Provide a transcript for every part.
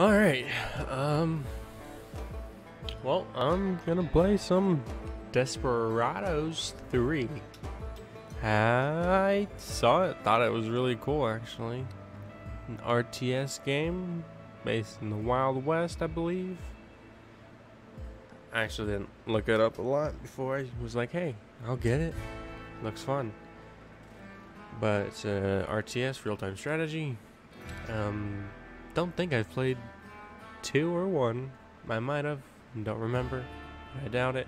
Alright, um... Well, I'm gonna play some Desperados 3. I saw it, thought it was really cool actually. An RTS game based in the Wild West, I believe. I actually didn't look it up a lot before I was like, hey, I'll get it. Looks fun. But it's a RTS, real-time strategy. Um, don't think I've played two or one. I might have, don't remember. I doubt it.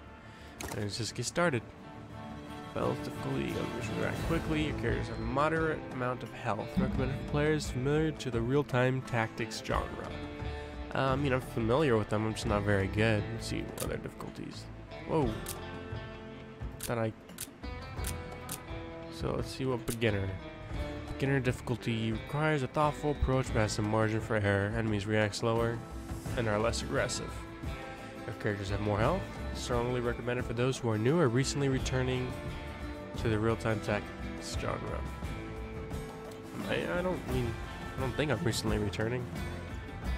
Let's just get started. Difficulty, enemies react quickly, your have a moderate amount of health. Recommended for players familiar to the real-time tactics genre. Um, I mean, I'm familiar with them, I'm just not very good. Let's see what other difficulties. Whoa. Thought I... So let's see what beginner. Beginner difficulty requires a thoughtful approach but has some margin for error. Enemies react slower and are less aggressive. If characters have more health, strongly recommended for those who are new or recently returning to the real-time tactics genre. I, I don't mean, I don't think I'm recently returning.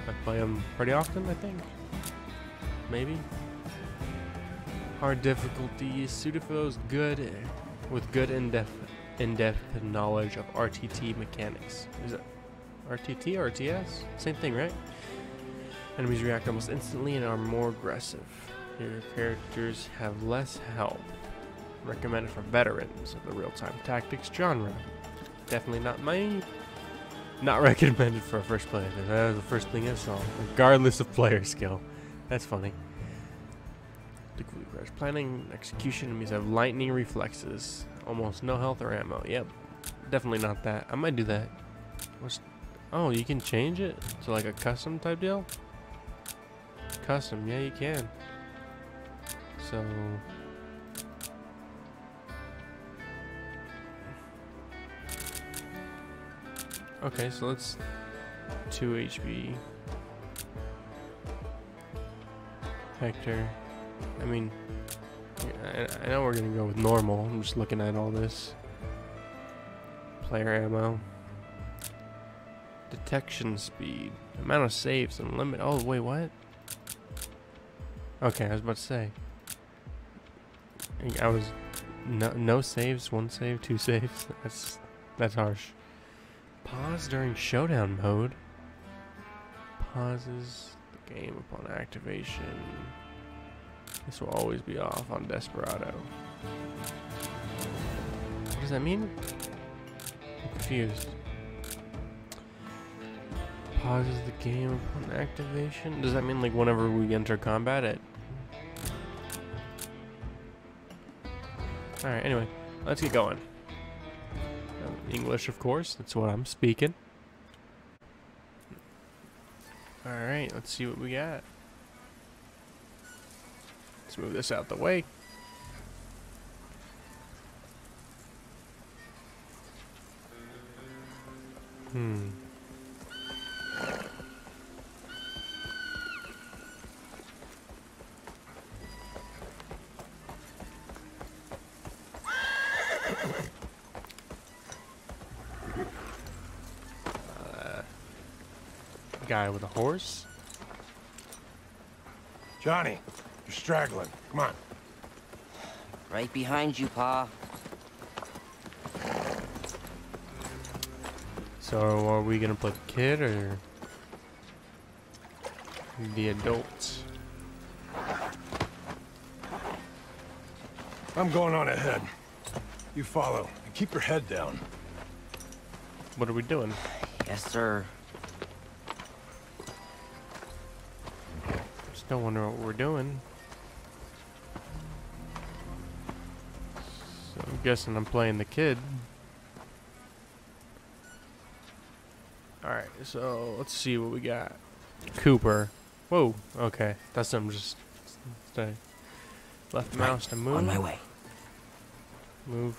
I play them pretty often, I think. Maybe. Hard difficulty is suited for those good, with good in-depth, in-depth knowledge of RTT mechanics. Is it RTT RTS? Same thing, right? Enemies react almost instantly and are more aggressive. Your characters have less health. Recommended for veterans of the real-time tactics genre. Definitely not my... Not recommended for a first player. That was the first thing I saw, regardless of player skill. That's funny. The planning execution enemies have lightning reflexes. Almost no health or ammo. Yep. Definitely not that. I might do that. What's oh, you can change it to like a custom type deal? Custom, yeah you can. So Okay, so let's 2 HP. Hector. I mean, I, know we're gonna go with normal. I'm just looking at all this. Player ammo. Detection speed. Amount of saves and limit. Oh, wait, what? Okay, I was about to say. I was no no saves, one save, two saves. That's that's harsh. Pause during showdown mode. Pauses the game upon activation. This will always be off on Desperado. What does that mean? I'm confused. Pauses the game upon activation? Does that mean like whenever we enter combat it? Alright, anyway, let's get going. Um, English, of course, that's what I'm speaking. Alright, let's see what we got. Let's move this out the way. Hmm. Uh, guy with a horse? Johnny, you're straggling. Come on. Right behind you, Pa. So are we gonna play the kid or the adults? I'm going on ahead. You follow and keep your head down. What are we doing? Yes, sir. Still wonder what we're doing. Guessing I'm playing the kid. Alright, so let's see what we got. Cooper. Whoa, okay. That's them just stay. Left mouse to move. On my way. Move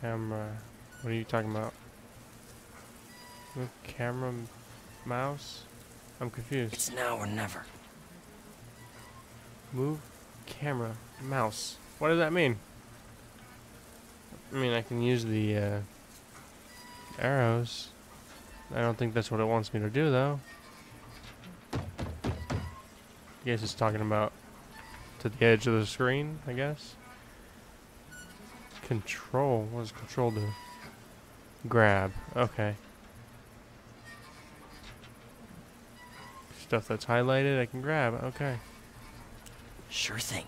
camera. What are you talking about? Move camera mouse? I'm confused. It's now or never. Move camera mouse. What does that mean? I mean, I can use the uh, arrows. I don't think that's what it wants me to do, though. I guess it's talking about to the edge of the screen, I guess. Control. What does control do? Grab. Okay. Stuff that's highlighted, I can grab. Okay. Sure thing.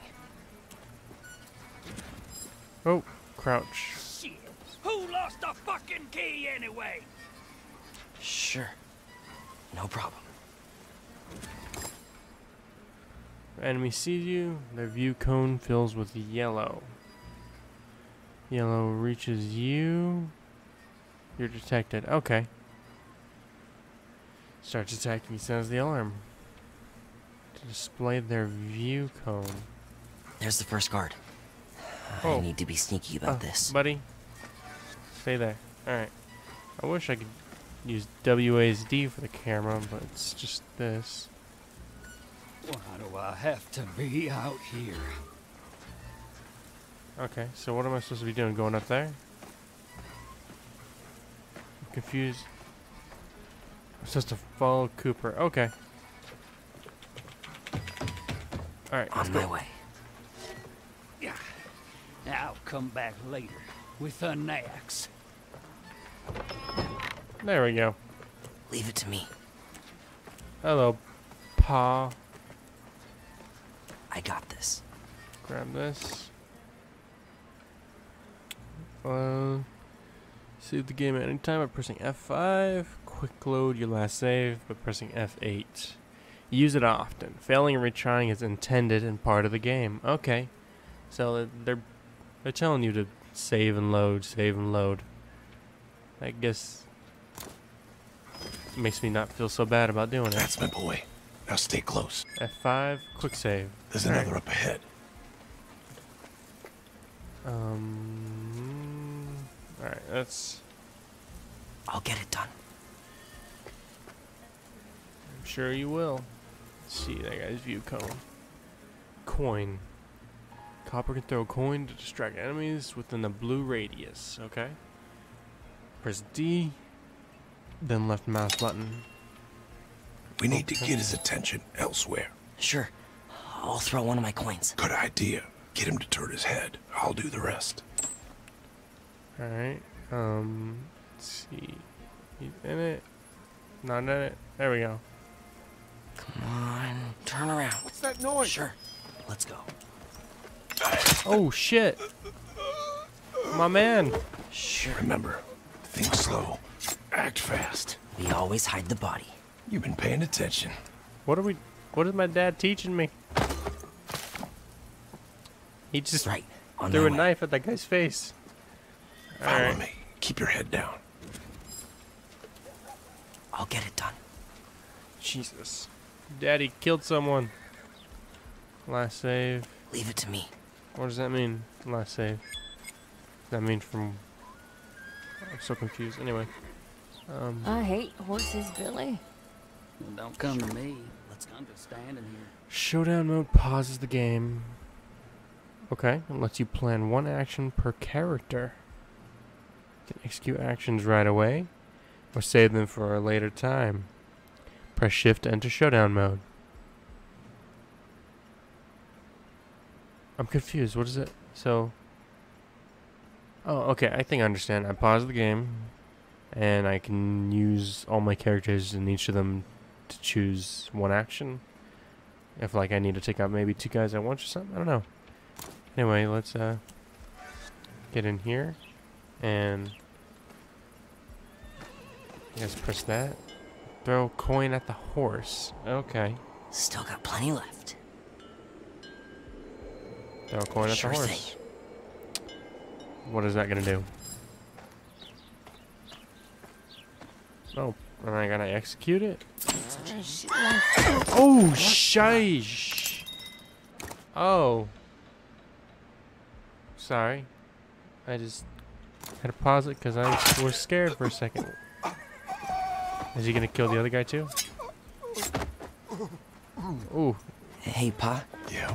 Oh, crouch. Shit. Who lost the fucking key anyway? Sure. No problem. Enemy sees you, their view cone fills with yellow. Yellow reaches you. You're detected. Okay. Starts attacking, sounds the alarm. To display their view cone. There's the first guard. Oh. I need to be sneaky about Oh, this. Buddy. Stay there. Alright. I wish I could use WASD for the camera, but it's just this. Why do I have to be out here? Okay, so what am I supposed to be doing? Going up there? I'm confused. I'm supposed to follow Cooper. Okay. Alright, On my go. way. Yeah. I'll come back later with an axe. There we go. Leave it to me. Hello, Pa. I got this. Grab this. Uh, save the game at any time by pressing F5. Quick load your last save by pressing F8. Use it often. Failing and retrying is intended and part of the game. Okay, so they're they're telling you to save and load, save and load. I guess it makes me not feel so bad about doing it. That's my boy. Now stay close. F5, quick save. There's Alright. another up ahead. Um. All right, that's. I'll get it done. I'm sure you will. Let's see that guy's view cone. Coin. Cooper can throw a coin to distract enemies within the blue radius. Okay. Press D, then left mouse button. We need to get his attention elsewhere. Sure. I'll throw one of my coins. Good idea. Get him to turn his head. I'll do the rest. All right. Um. Let's see. He's in it. Not in it. There we go. Come on, turn around. What's that noise? Sure. Let's go. Oh shit! My man. Sure. Remember, think slow. Act fast. We always hide the body. You've been paying attention. What are we? What is my dad teaching me? He just Right. On threw a way. knife at that guy's face. Follow Alright. me. Keep your head down. I'll get it done. Jesus. Daddy killed someone. Last save. Leave it to me. What does that mean? Last save. That mean from. I'm so confused. Anyway. Um. I hate horses, Billy. Don't come to me. Let's I'm just standing here. Showdown mode pauses the game. Okay, and lets you plan one action per character. You can execute actions right away, or save them for a later time. Press shift to enter showdown mode. I'm confused. What is it? So. Oh, okay. I think I understand. I pause the game, and I can use all my characters and each of them to choose one action. If like I need to take out maybe two guys at once or something, I don't know. Anyway, let's uh get in here and guess press that. Throw coin at the horse. Okay. Still got plenty left. Throw a coin at Sure the thing. horse. What is that gonna do? Oh, am I gonna execute it? Oh, shish. Oh. Sorry. I just had to pause it because I was scared for a second. Is he gonna kill the other guy too? Ooh, Hey, Pa. Yeah.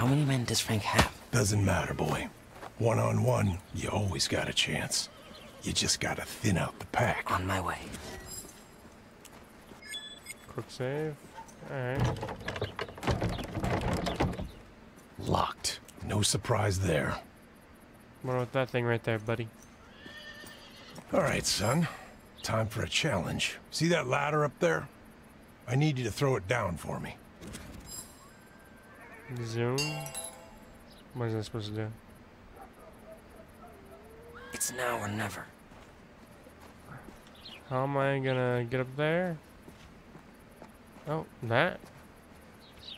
How many men does Frank have? Doesn't matter, boy. One on one, you always got a chance. You just gotta thin out the pack. On my way. quick save. Alright. Locked. No surprise there. What about that thing right there, buddy? All right, son. Time for a challenge. See that ladder up there? I need you to throw it down for me. Zoom. Um, what is that um supposed to do? It's now or never. How am I gonna get up there? Oh, that? Is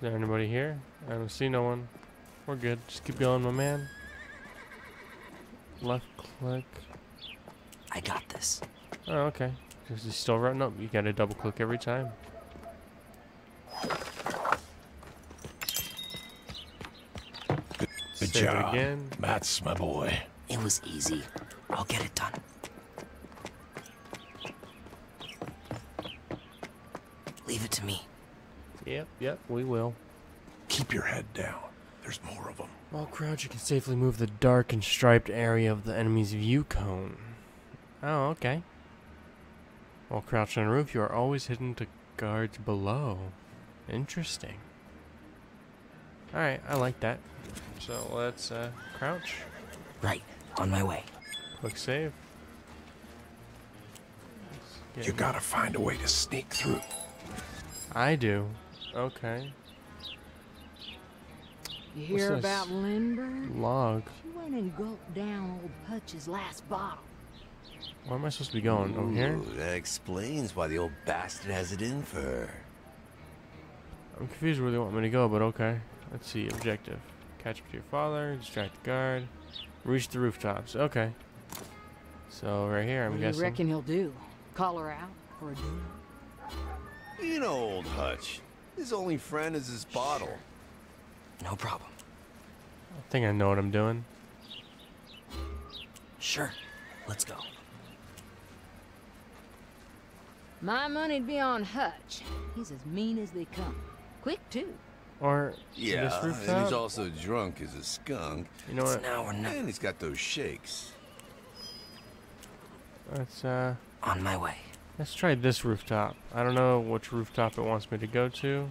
there anybody here? I don't see no one. We're good. Just keep going, my man. Left click. I got this. Oh, okay. Is he still running up? You gotta double click every time. Good Save job. again. Matt's my boy. It was easy. I'll get it done. Leave it to me. Yep, yep, we will. Keep your head down. There's more of them. While crouch, you can safely move the dark and striped area of the enemy's view cone. Oh, okay. While crouched on a roof, you are always hidden to guards below. Interesting. Alright, I like that. So let's uh, crouch, Right. On my way. click save. You get- gotta find a way to sneak through. I do. Okay. You What's hear this? about Lindbergh? Log. She went and gulped down old Hutch's last bottle. Where am I supposed to be going? Over here? Ooh, That explains why the old bastard has it in for her. I'm confused where they want me to go, but okay. Let's see. Objective. Catch up to your father, distract the guard, reach the rooftops. Okay. So right here, I'm what do guessing. you reckon he'll do? Call her out for a duel? You know old Hutch. His only friend is his bottle. No problem. I think I know what I'm doing. Sure. Let's go. My money'd be on Hutch. He's as mean as they come. Quick, too. Or Yeah, this and he's also drunk as a skunk. you know It's what? now or never. And he's got those shakes. Let's uh, On my way. let's try this rooftop. I don't know which rooftop it wants me to go to,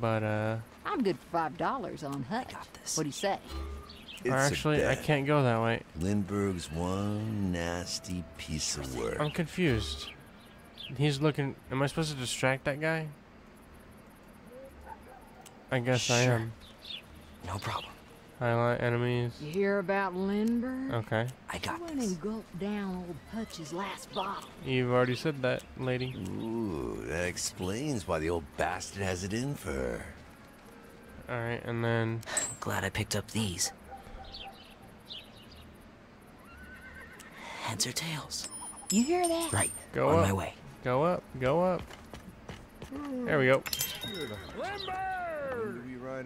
but uh, I'm good for five dollars on Hutch. got this. What do you say? It's or actually, I can't go that way. Lindbergh's one nasty piece of work. I'm confused. He's looking. Am I supposed to distract that guy? I guess I Sure. am. No problem. Highlight enemies. You hear about Lindbergh? Okay. I She got went this. and gulped down old Hutch's last bottle. You've already said that, lady. Ooh, that explains why the old bastard has it in for her. Alright, and then. Glad I picked up these. Heads or tails? You hear that? Right. Go On up. my way. Go up, go up. There we go. Be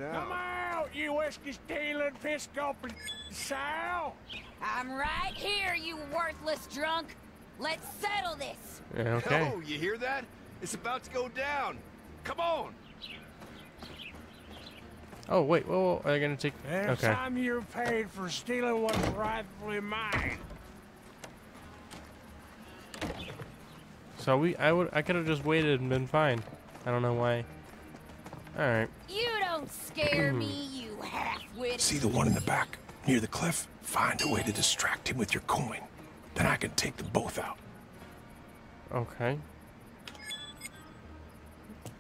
right out. out, you whiskey stealing, piss gulping sow! I'm right here, you worthless drunk. Let's settle this. Yeah, okay. Oh, you hear that? It's about to go down. Come on. Oh, wait, whoa, whoa. Are they gonna take. Every Okay. time you're paid for stealing what's rightfully mine. So we. I would. I could have just waited and been fine. I don't know why. Alright. You don't scare hmm. me, you half-witted. See the one in the back, near the cliff? Find a way to distract him with your coin. Then I can take them both out. Okay.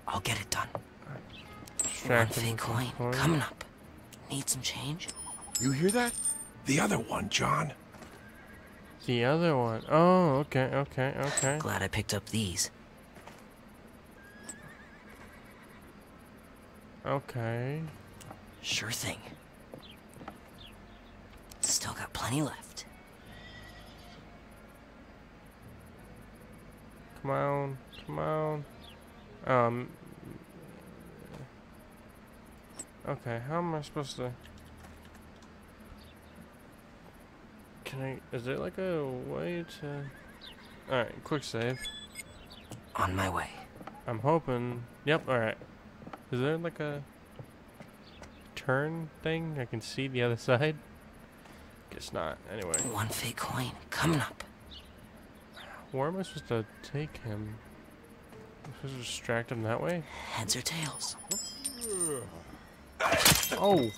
I'll get it done. One Distract him fake the coin coin. coming up. Need some change? You hear that? The other one, John. The other one. Oh, okay, okay, okay. Glad I picked up these. Okay. Sure thing. Still got plenty left. Come on. Come on. Um. Okay, how am I supposed to. Can I. Is there like a way to. Alright, quick save. On my way. I'm hoping. Yep, alright. Is there like a turn thing? I can see the other side? Guess not. Anyway. One fake coin coming up. Where am I supposed to take him? Just distract him that way? Heads or tails? Oh!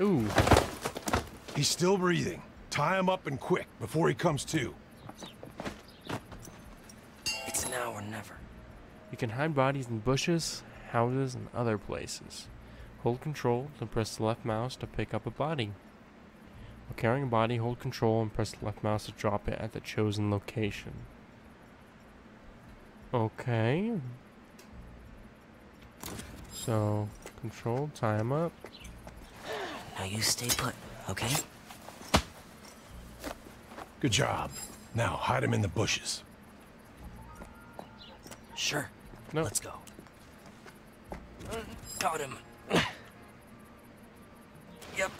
Ooh. He's still breathing. Tie him up and quick before he comes to. You can hide bodies in bushes, houses, and other places. Hold control and press the left mouse to pick up a body. While carrying a body, hold control and press the left mouse to drop it at the chosen location. Okay. So, control, tie him up. Now you stay put, okay? Good job. Now hide him in the bushes. Sure. No. Let's go. Got him. Yep.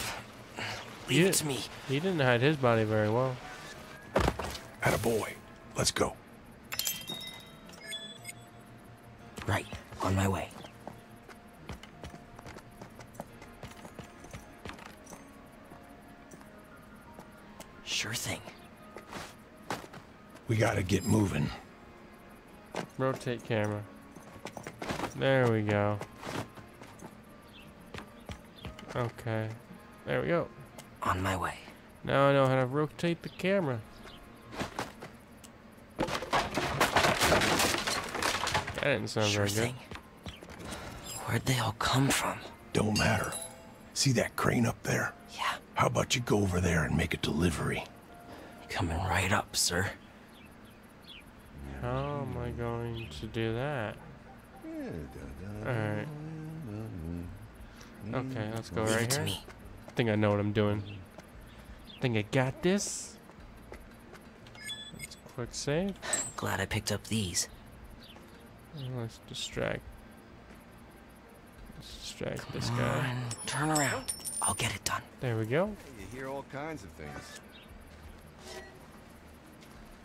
Leave Yeah. it to me. He didn't hide his body very well. Had a boy. Let's go. Right. On my way. Sure thing. We gotta get moving. Rotate camera. There we go. Okay. There we go. On my way. Now I know how to rotate the camera. That didn't sound Sure very good. thing. Where'd they all come from? Don't matter. See that crane up there? Yeah, How about you go over there and make a delivery? coming right up, sir. How am I going to do that? Alright. Okay, let's go Leave right to here. me. I think I know what I'm doing. I Think I got this? Let's quick save. Glad I picked up these. And Let's distract. Let's distract this Come guy. on, turn around. I'll get it done. There we go. You hear all kinds of things.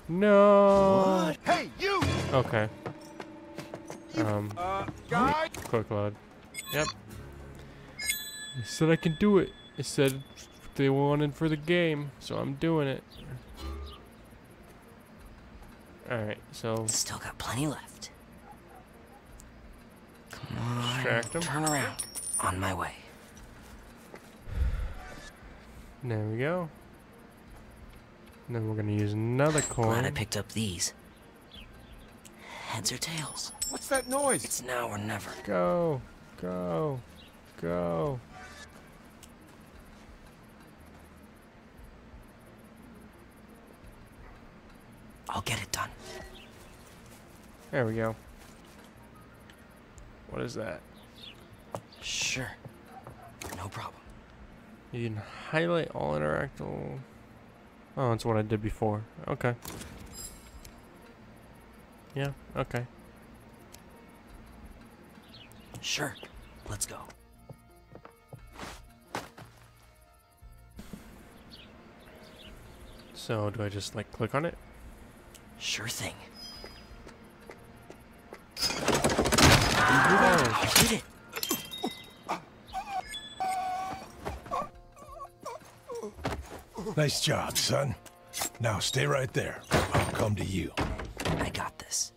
No. What? Hey, you! Okay. Um, Uh, guy? quick load. Yep. It said I can do it. It said they wanted for the game, so I'm doing it. Alright, so Still got plenty left. Come on, Distract 'em. turn around. On my way. there we go. And then we're gonna use another coin. Glad I picked up these. Heads or tails? What's that noise? It's now or never. Go, go, go. I'll get it done. There we go. What is that? Sure. No problem. You can highlight all interactable. Oh, that's what I did before. Okay. Yeah, okay. Sure. Let's go. So, do I just like click on it? Sure thing. Oh, I did it. Nice job, son. Now stay right there. I'll come to you. I got this.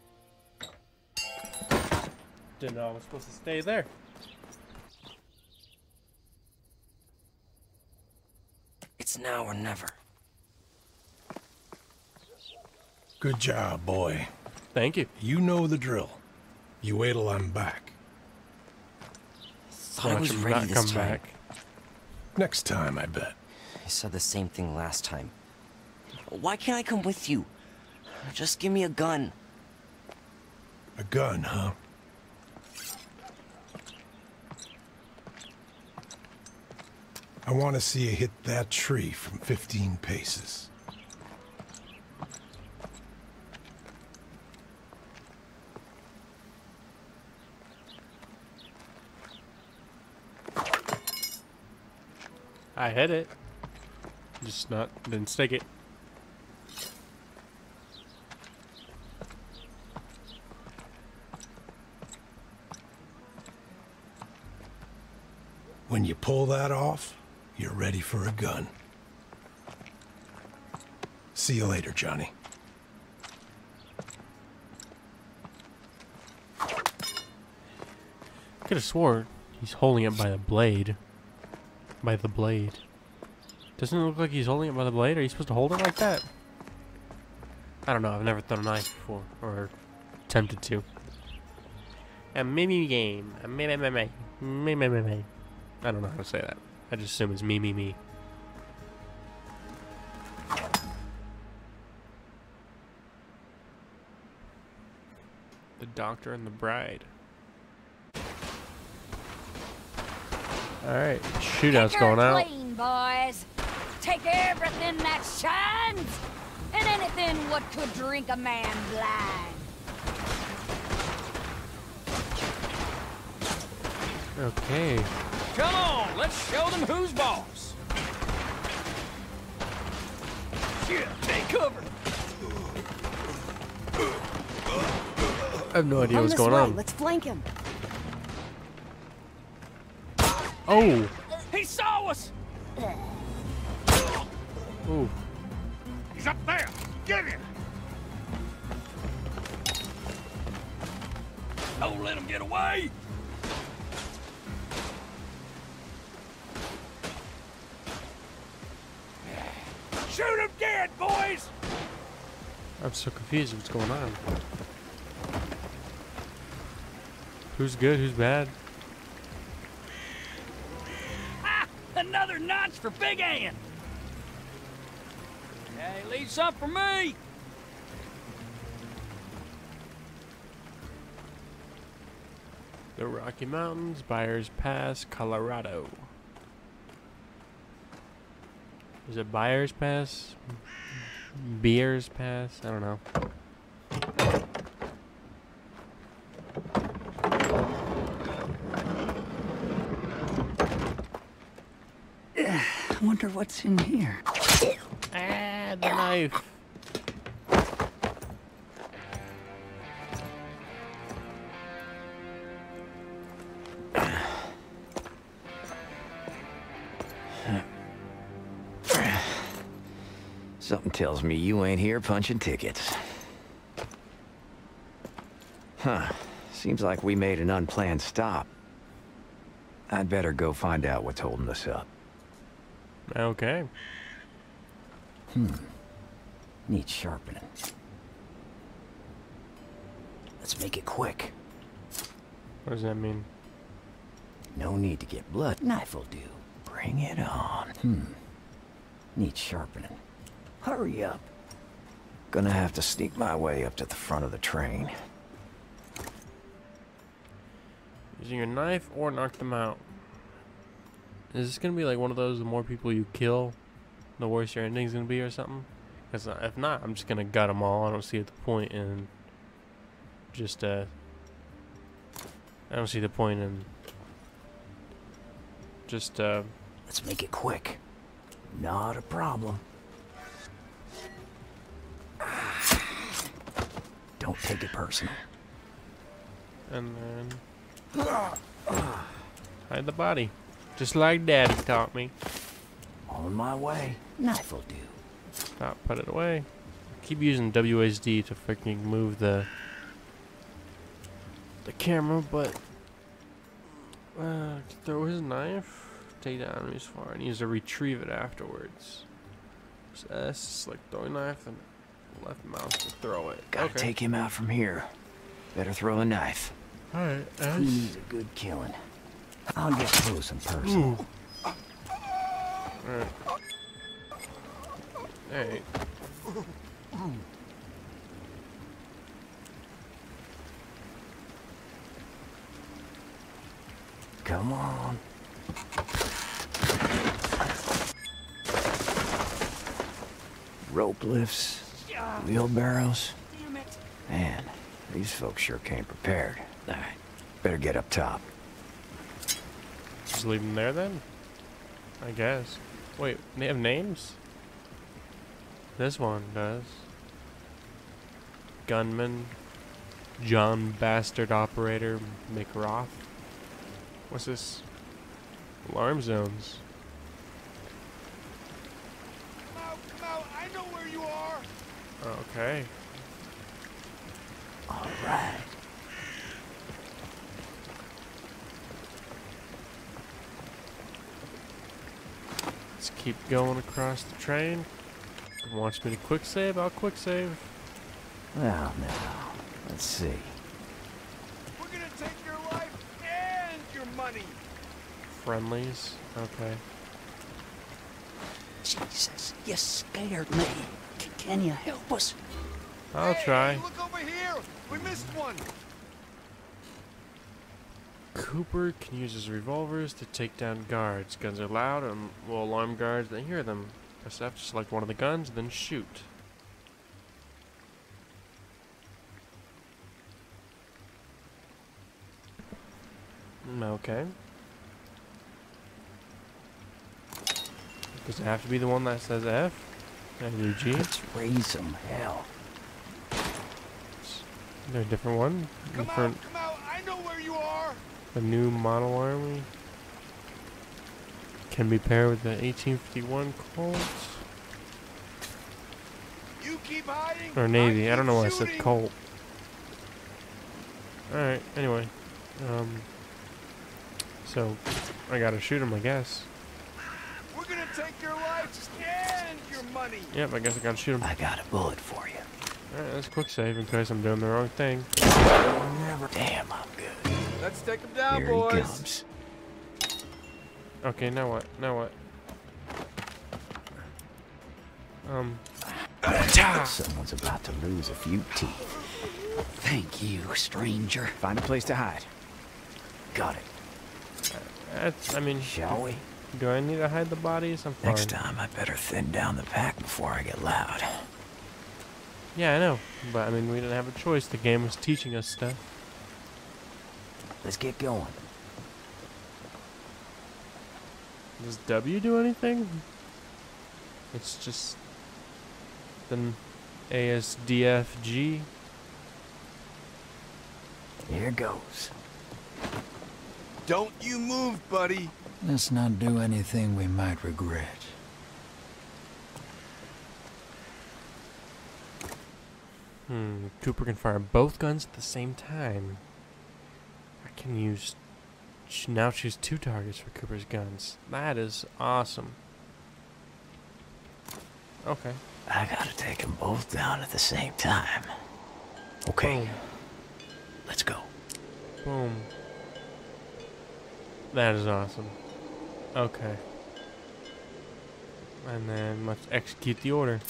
didn't know I was supposed to stay there. It's now or never. Good job, boy. Thank you. You know the drill. You wait till I'm back. Thought I was him ready not this come time. back. Next time, I bet. I said the same thing last time. Why can't I come with you? Just give me a gun. A gun, huh? I want to see you hit that tree from 15 paces. I hit it. Just not didn't stick it. When you pull that off, you're ready for a gun. See you later, Johnny. Could have swore he's holding it by the blade. By the blade. Doesn't it look like he's holding it by the blade? Are you supposed to hold it like that? I don't know. I've never thrown a knife before. Or tempted to. A mini game. A mini, mini, mini, mini, mini. I don't know how to say that. I just assume it's me me me. The doctor and the bride. Alright, shootout's Pick going out. clean, boys. Take everything that shines and anything what could drink a man blind. Okay. Come on, let's show them who's boss. Yeah, take cover. I have no idea Come what's going way. on. Let's flank him. Oh! He saw us. Ooh. He's up there. Get him. Don't let him get away. Shoot him dead, boys. I'm so confused what's going on. Who's good, who's bad? Ah, another notch for Big Ann. Hey, leave some for me. The Rocky Mountains, Byers Pass, Colorado. Is it buyer's Pass? Beers Pass? I don't know. I wonder what's in here. Ah, the knife. Tells me you ain't here punching tickets. Huh. Seems like we made an unplanned stop. I'd better go find out what's holding us up. Okay. Hmm. Needs sharpening. Let's make it quick. What does that mean? No need to get blood. Knife will do. Bring it on. Hmm. Needs sharpening. Hurry up. Gonna have to sneak my way up to the front of the train. Using your knife or knock them out. Is this gonna be like one of those? The more people you kill, the worse your ending's gonna be, or something? Because if not, I'm just gonna gut them all. I don't see the point in just uh. I don't see the point in just uh. Let's make it quick. Not a problem. Don't take it personal. And then hide the body, just like Daddy taught me. On my way. Knife will do. Stop, put it away. Keep using WSD to freaking move the the camera, but uh, throw his knife, take the enemy's far, and use to retrieve it afterwards. So S is like throwing knife and left mouse to throw it. Gotta okay. take him out from here. Better throw a knife. All right, He needs a good killing. I'll get close and personal. All right. Hey. Come on. Rope lifts, wheelbarrows. Damn it. Man, these folks sure came prepared. All right, better get up top. Just leave them there then? I guess. Wait, they have names? This one does. Gunman. John Bastard Operator McRoth. What's this? Alarm zones. come out. I know where you are. Okay. All right. Let's keep going across the train. If it wants me to quick save, I'll quick save. Well, now, let's see. We're gonna take your life and your money. Friendlies. Okay. Jesus, you scared me. C- can you help us? I'll Hey, try. Look over here. We missed one. Cooper can use his revolvers to take down guards. Guns are loud and will alarm guards that hear them. Press F to select one of the guns, then shoot. Mm, Okay. Does it have to be the one that says F? I do G? Let's raise some hell. Is there a different one? Come Different, out. Come out. I know where you are. a new model army? Can be paired with the 1851 Colt. You keep hiding. Or Navy. I don't know why I said. Colt. Alright, anyway. Um. So, I gotta shoot him, I guess. We're gonna take your life and your money. Yep, I guess I gotta shoot him. I got a bullet for you. Alright, let's quick save in case I'm doing the wrong thing. Never. Damn, I'm good. Let's take him down, Here boys. he comes. Okay, now what? Now what? Um. Someone's about to lose a few teeth. Thank you, stranger. Find a place to hide. Got it. That's, I mean, Shall we? Do I need to hide the bodies? I'm fine. Next time, I better thin down the pack before I get loud. Yeah, I know. But, I mean, we didn't have a choice. The game was teaching us stuff. Let's get going. Does W do anything? It's just then ASDFG. Here goes. Don't you move, buddy. Let's not do anything we might regret. Hmm. Cooper can fire both guns at the same time. I can use now choose two targets for Cooper's guns. That is awesome. Okay. I gotta take them both down at the same time. Okay, Boom. let's go. Boom. That is awesome. Okay. And then let's execute the order.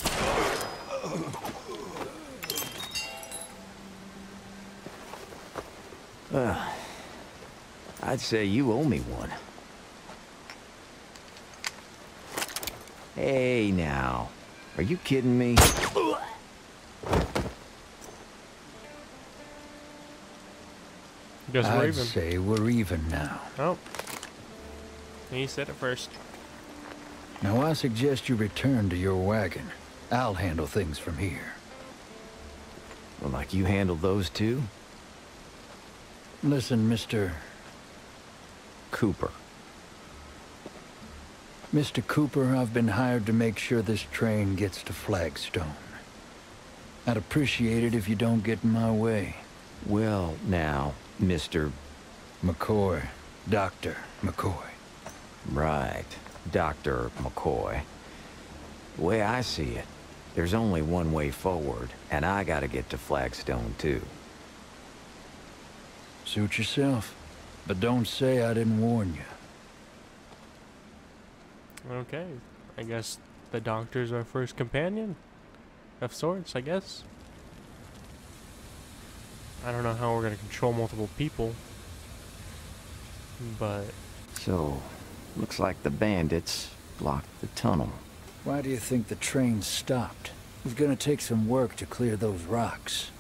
Uh, I'd say you owe me one. Hey now, are you kidding me? Guess we're I'd even. say we're even now. Oh. He said it first. Now I suggest you return to your wagon. I'll handle things from here. Well, like you handled those two? Listen, Mr. Cooper. Mr. Cooper, I've been hired to make sure this train gets to Flagstone. I'd appreciate it if you don't get in my way. Well, now, Mr. McCoy. Dr. McCoy. Right, Dr. McCoy. The way I see it, there's only one way forward, and I gotta get to Flagstone, too. Suit yourself. But don't say I didn't warn you. Okay. I guess the doctor's our first companion? Of sorts, I guess. I don't know how we're gonna control multiple people. But So, looks like the bandits blocked the tunnel. Why do you think the train stopped? It's gonna take some work to clear those rocks.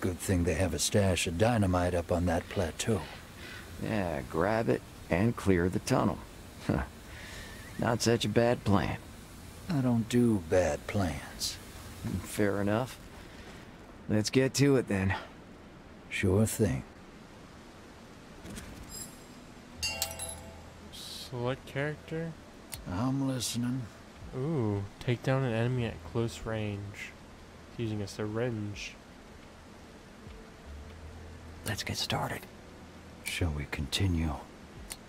Good thing they have a stash of dynamite up on that plateau. Yeah, grab it and clear the tunnel. Not such a bad plan. I don't do bad plans. Fair enough. Let's get to it then. Sure thing. Select character. I'm listening. Ooh, take down an enemy at close range. Using a syringe. Let's get started. Shall we continue?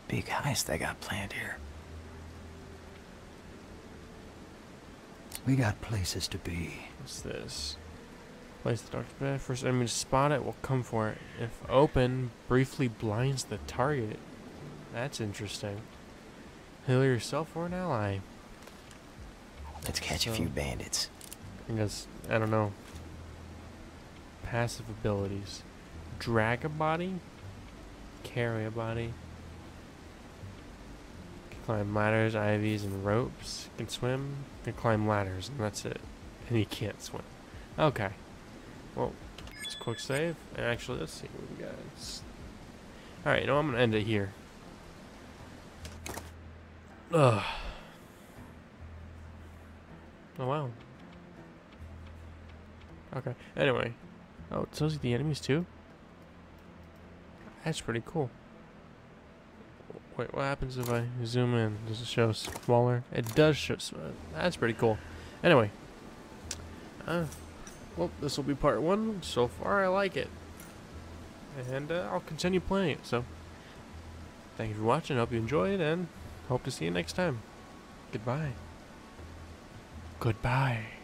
Big heist they got planned here. We got places to be. What's this? Place the doctor bed. First enemy to spot it will come for it. If open, briefly blinds the target. That's interesting. Heal yourself or an ally. Let's catch a few bandits. I guess, I don't know. Passive abilities. Drag a body. Carry a body. Climb ladders, ivies, and ropes. Can swim. Can climb ladders, and that's it. And he can't swim. Okay. Well, let's quick save. And actually, let's see what we got. Alright, you know, I'm gonna end it here. Ugh. Oh wow. Okay. Anyway. Oh, it tells you the enemies too? That's pretty cool. Wait, what happens if I zoom in? Does it show smaller? It does show smaller. That's pretty cool. Anyway. Uh, well, this will be part one. So far, I like it. And uh, I'll continue playing it, so. Thank you for watching. Hope you enjoyed, and hope to see you next time. Goodbye. Goodbye.